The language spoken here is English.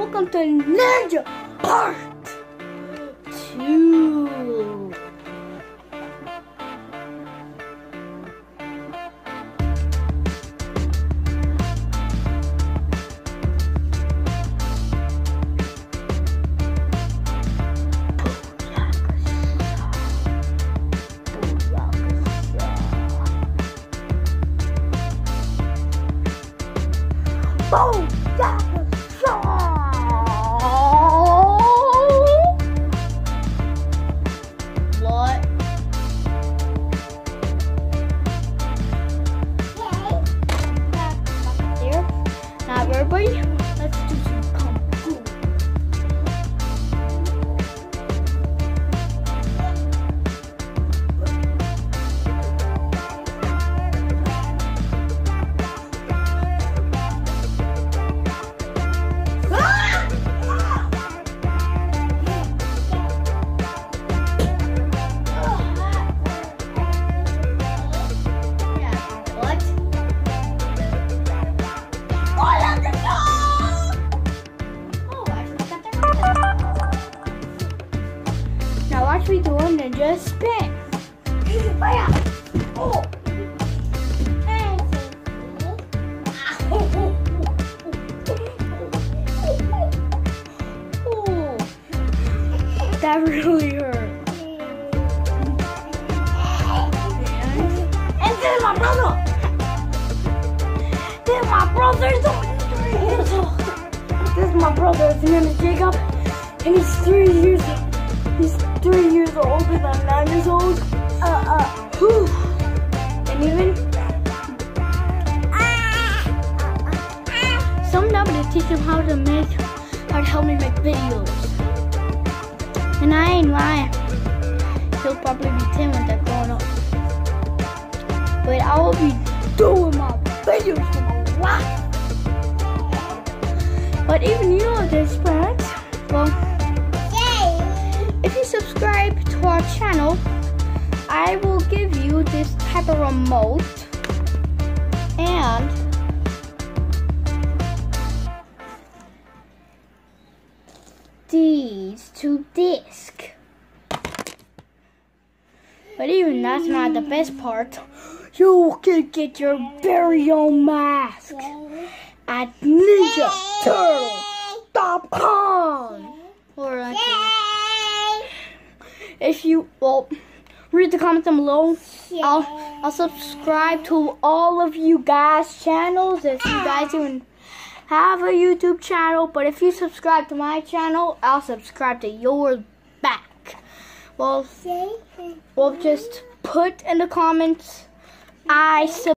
welcome to Ninja Part 2. Boom! What? корабль. Now do a ninja spin. Oh. That really hurt. And is my brother. Is my brother. He's three years old. This is my brother. His name is Jacob, and he's three years. He's three years old and I'm nine years old. Uh, uh, whew. and even some number to teach him how to make, how to help me make videos. And I ain't lying. He'll probably be 10 when they're up. But I will be doing my videos for my life. But even you know this, this type of remote and these two discs. But even that's not the best part. You can get your very own mask at NinjaTurtle.com. Or actually, if you well, read the comments down below. I'll I'll subscribe to all of you guys' channels if you guys even have a YouTube channel. But if you subscribe to my channel, I'll subscribe to yours back. Well, well, just put in the comments. I sub.